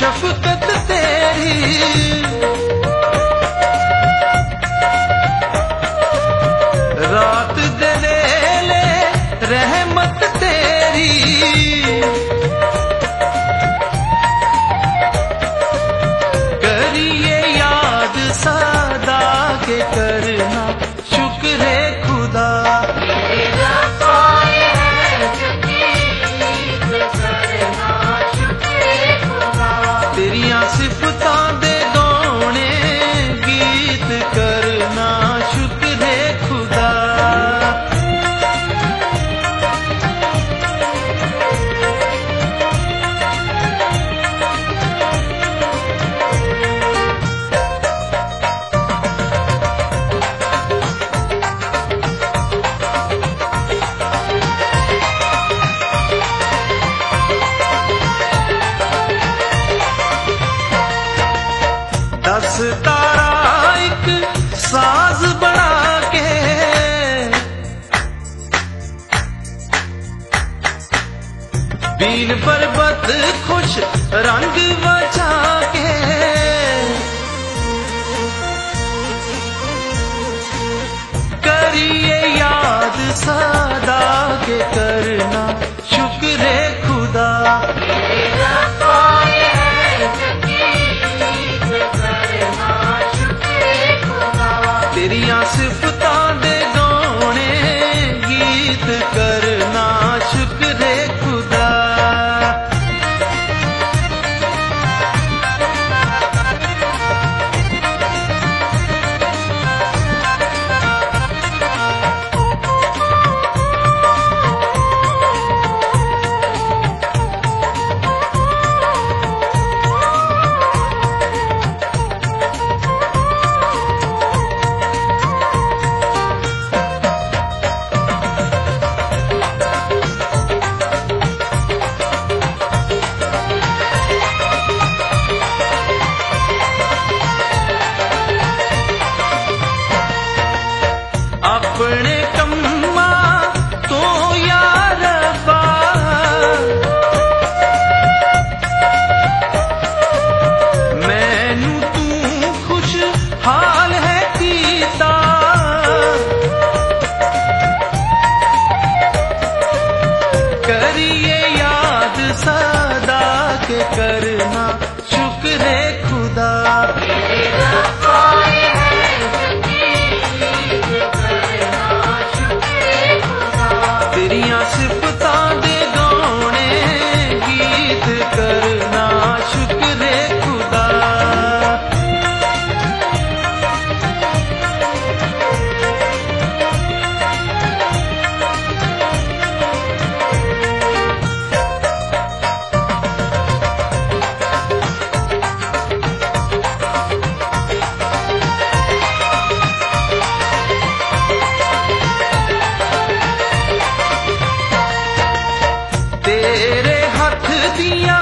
शफकत तेरी। रात दे रहमत तेरी। बीन पर्वत खुश रंग बचा के। करिए याद सदा के करना। करिए याद सदा के करना। शुक्र रख दिया